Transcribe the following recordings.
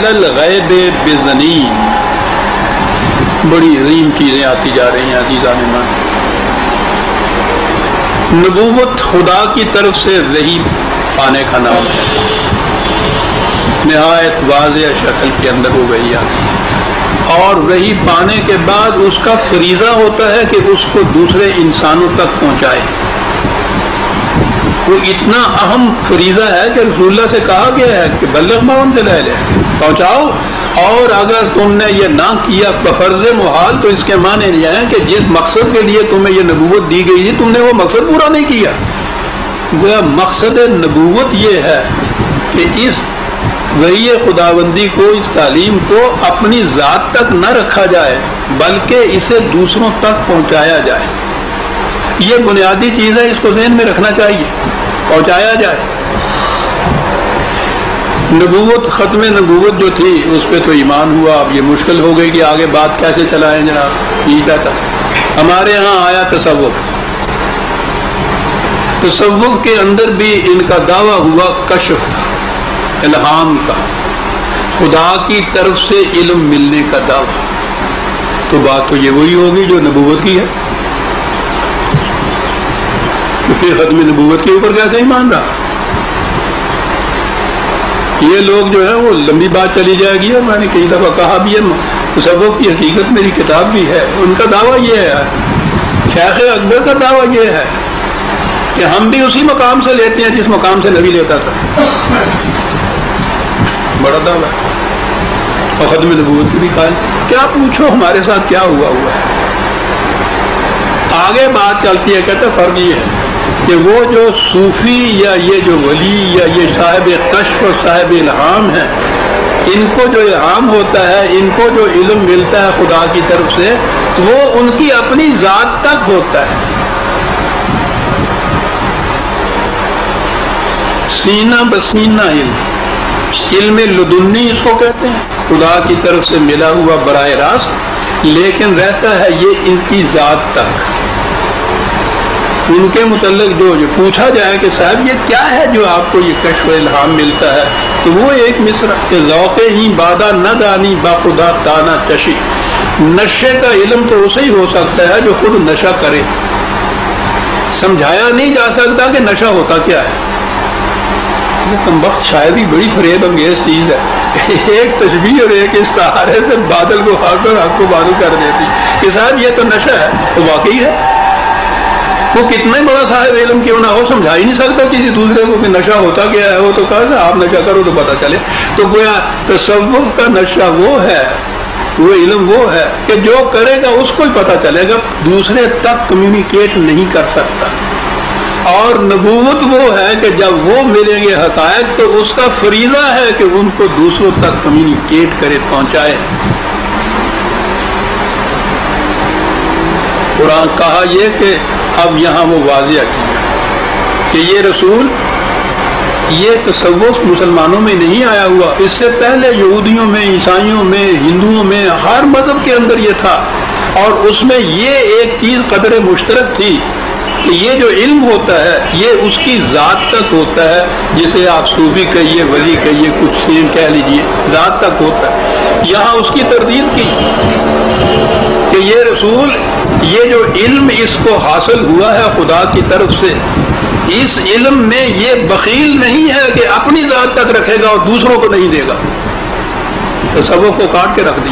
الغیب بزنی بڑی عظیم چیزیں آتی جا رہی ہیں عزیزہ مہمان نبوت خدا کی طرف سے وہی پانے کا نام ہے۔ نہایت واضح شکل کے اندر وہ وہی آتی اور وہی پانے کے بعد اس کا فریضہ ہوتا ہے کہ اس کو دوسرے انسانوں تک پہنچائے۔ وہ اتنا اہم فریضہ ہے کہ رسول اللہ سے کہا گیا ہے کہ بلغ معاون سے لے لے پہنچاؤ۔ اور اگر تم نے یہ نہ کیا بفرض محال، تو اس کے معنی یہ ہے کہ جس مقصد کے لیے تمہیں یہ نبوت دی گئی تھی، تم نے وہ مقصد پورا نہیں کیا۔ گویا مقصد نبوت یہ ہے کہ اس وہی خداوندی کو، اس تعلیم کو اپنی ذات تک نہ رکھا جائے، بلکہ اسے دوسروں تک پہنچایا جائے۔ یہ بنیادی چیز ہے، اس کو ذہن میں رکھنا چاہیے، پہنچایا جائے۔ نبوت، ختم نبوت جو تھی، اس پہ تو ایمان ہوا۔ اب یہ مشکل ہو گئی کہ آگے بات کیسے چلائیں جناب؟ یہ جاتا ہمارے ہاں آیا تصور تصور کے اندر بھی ان کا دعویٰ ہوا کشف کا، الہام کا۔ خدا کی طرف سے علم ملنے کا دعویٰ۔ تو بات تو یہ وہی ہوگی جو نبوت کی ہے۔ تو پھر ختم نبوت کے اوپر کیسے ہی مان رہا؟ یہ لوگ جو ہے وہ لمبی بات چلی جائے گی اور میں نے کئی دفعہ کہا بھی ہے تصور کی حقیقت میری کتاب بھی ہے۔ ان کا دعویٰ یہ ہے، شیخ اکبر کا دعویٰ یہ ہے کہ ہم بھی اسی مقام سے لیتے ہیں جس مقام سے نبی لیتا تھا۔ بڑا دعویٰ۔ اور ختم نبوت کی بھی کہا کیا پوچھو ہمارے ساتھ کیا ہوا ہوا ہے؟ آگے بات چلتی ہے، کہتے فرق یہ ہے۔ کہ وہ جو صوفی یا یہ جو ولی یا یہ صاحب کشف اور صاحب الہام ہے ان کو جو الہام ہوتا ہے، ان کو جو علم ملتا ہے خدا کی طرف سے، وہ ان کی اپنی ذات تک ہوتا ہے۔ سینہ بسینہ علم۔ علم لدنی اس کو کہتے ہیں۔ خدا کی طرف سے ملا ہوا براہ راست، لیکن رہتا ہے یہ ان کی ذات تک۔ ان کے متعلق جو جو پوچھا جائے کہ صاحب یہ کیا ہے جو آپ کو یہ کشف الہام ملتا ہے؟ تو وہ ایک مصر کہ ذوق ہی بادہ نہ دانی، باخدا تانا چشی نشے کا علم تو اسے ہی ہو سکتا ہے جو خود نشہ کرے۔ سمجھایا نہیں جا سکتا کہ نشہ ہوتا کیا ہے۔ کم وقت شاید ہی بڑی فریب انگیز چیز ہے۔ ایک تشبیح اور ایک استعارے سے بادل کو ہاتھ اور ہاتھ کو بادل کر دیتی۔ کہ صاحب یہ تو نشہ ہے، تو واقعی ہے۔ وہ کتنا بڑا صاحب علم کیوں نہ ہو، سمجھا ہی نہیں سکتا کسی دوسرے کو کہ نشہ ہوتا کیا ہے، وہ تو کہا آپ نشہ کرو تو پتا چلے۔ تو گویا تصوف کا نشہ وہ ہے، وہ علم وہ ہے کہ جو کرے گا اس کو ہی پتا چلے گا دوسرے تک کمیونیکیٹ نہیں کر سکتا۔ اور نبوت وہ ہے کہ جب وہ ملیں گے حقائق تو اس کا فریضہ ہے کہ ان کو دوسروں تک کمیونیکیٹ کرے، پہنچائے۔ قرآن کہا یہ کہ اب یہاں وہ واضح کیا کہ یہ رسول یہ تصوف مسلمانوں میں نہیں آیا ہوا۔ اس سے پہلے یہودیوں میں، عیسائیوں میں، ہندوؤں میں، ہر مذہب کے اندر یہ تھا۔ اور اس میں یہ ایک چیز قدر مشترک تھی کہ یہ جو علم ہوتا ہے، یہ اس کی ذات تک ہوتا ہے۔ جسے آپ صوفی کہیے، ولی کہیے کچھ سین کہہ لیجیے، ذات تک ہوتا ہے۔ یہاں اس کی تردید کی کہ یہ رسول، یہ جو علم اس کو حاصل ہوا ہے خدا کی طرف سے، اس علم میں یہ بخیل نہیں ہے کہ اپنی ذات تک رکھے گا اور دوسروں کو نہیں دے گا۔ تو سبوں کو کاٹ کے رکھ دی۔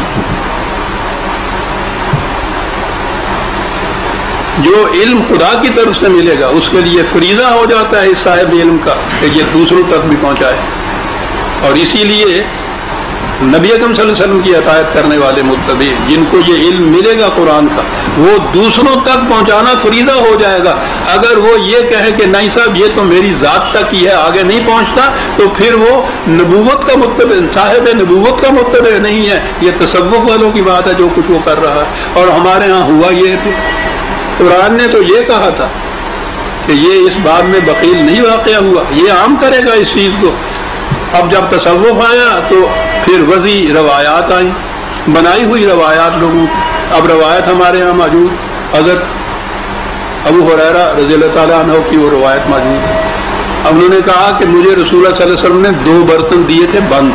جو علم خدا کی طرف سے ملے گا، اس کے لیے فریضہ ہو جاتا ہے اس صاحب علم کا کہ یہ دوسروں تک بھی پہنچائے۔ اور اسی لیے نبی اکم صلی اللہ علیہ وسلم کی عطایت کرنے والے متبی جن کو یہ علم ملے گا قرآن کا، وہ دوسروں تک پہنچانا فریضہ ہو جائے گا۔ اگر وہ یہ کہے کہ نہیں صاحب، یہ تو میری ذات تک ہی ہے، آگے نہیں پہنچتا، تو پھر وہ نبوت کا متبع صاحب نبوت کا مطلب متبع نہیں ہے۔ یہ تصوف والوں کی بات ہے، جو کچھ وہ کر رہا ہے۔ اور ہمارے ہاں ہوا یہ تھی قرآن نے تو یہ کہا تھا کہ یہ اس بات میں بقیل نہیں واقع ہوا۔ یہ عام کرے گا اس چیز کو۔ اب جب تصوف آیا تو پھر وضی روایات آئیں۔ بنائی ہوئی روایات لوگوں اب روایت ہمارے یہاں موجود۔ حضرت ابو حریرا رضی اللہ تعالیٰ عنہ کی وہ روایت موجود ہے۔ اب انہوں نے کہا کہ مجھے رسول اللہ صلی اللہ علیہ وسلم نے دو برتن دیے تھے بند۔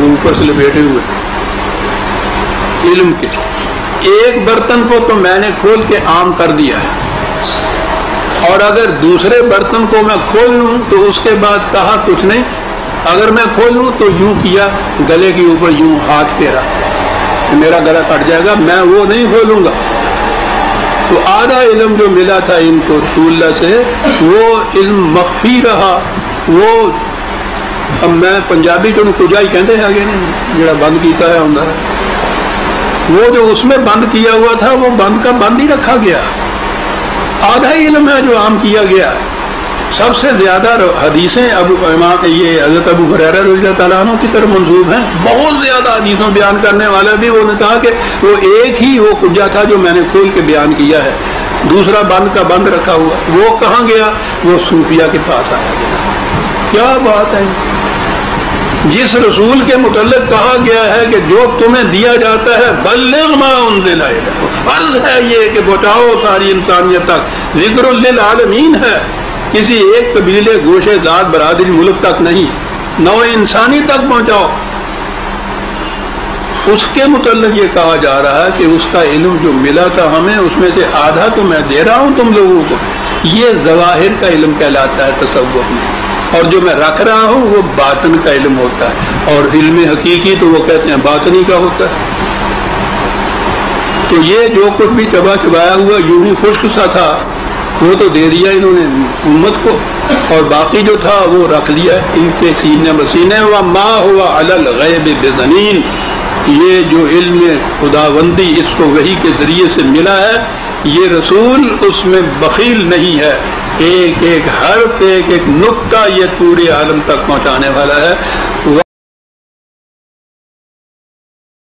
وہ اوپر سے لپیٹے ہوئے۔ علم کے۔ ایک برتن کو تو میں نے کھول کے عام کر دیا ہے۔ اور اگر دوسرے برتن کو میں کھول لوں تو اس کے بعد کہا کچھ نہیں۔ اگر میں کھولوں تو یوں کیا، گلے کے اوپر یوں ہاتھ پھیرا میرا گلا کٹ جائے گا، میں وہ نہیں کھولوں گا۔ تو آدھا علم جو ملا تھا ان کو رسول اللہ سے، وہ علم مخفی رہا۔ وہ اب میں پنجابی تو کجا ہی کہتے ہیں آگے، جڑا بند کیتا ہے اندر وہ جو اس میں بند کیا ہوا تھا، وہ بند کا بند ہی رکھا گیا۔ آدھا علم ہے جو عام کیا گیا۔ سب سے زیادہ حدیثیں ابو امام یہ حضرت ابو حریر رضی اللہ تعالیٰ عنہ کی طرف منصوب ہیں۔ بہت زیادہ حدیثوں بیان کرنے والا بھی وہ نے کہا کہ وہ ایک ہی وہ کجا تھا جو میں نے کھول کے بیان کیا ہے۔ دوسرا بند کا بند رکھا ہوا۔ وہ کہاں گیا؟ وہ صوفیہ کے پاس آیا۔ گیا کیا بات ہے؟ جس رسول کے متعلق کہا گیا ہے کہ جو تمہیں دیا جاتا ہے، بلغ ما انزل فرض ہے یہ کہ بچاؤ ساری انسانیت تک۔ ذکر للعالمین ہے۔ کسی ایک قبیلے گوشے داد برادری ملک تک نہیں، نو انسانی تک پہنچاؤ۔ اس کے متعلق یہ کہا جا رہا ہے کہ اس کا علم جو ملا تھا ہمیں، اس میں سے آدھا تو میں دے رہا ہوں تم لوگوں کو۔ یہ ظواہر کا علم کہلاتا ہے تصور میں۔ اور جو میں رکھ رہا ہوں، وہ باطن کا علم ہوتا ہے۔ اور علم حقیقی تو وہ کہتے ہیں باطنی کا ہوتا ہے۔ تو یہ جو کچھ بھی چبا چبایا ہوا یوں ہی خشک سا تھا۔ وہ تو دے دیا انہوں نے امت کو اور باقی جو تھا وہ رکھ لیا ان کے سینے بسینے ہوا ماں ہوا الغیب بزنین یہ جو علم خدا بندی اس کو وہی کے ذریعے سے ملا ہے، یہ رسول اس میں بخیل نہیں ہے۔ ایک ایک حرف، ایک ایک نقطہ یہ پورے عالم تک پہنچانے والا ہے۔